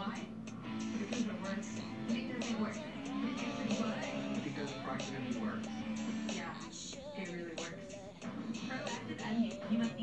Why? Because it works. It doesn't work. Because it works. Because it practically works. Yeah, it really works. Proactive editing. You must